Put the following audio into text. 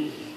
Amen.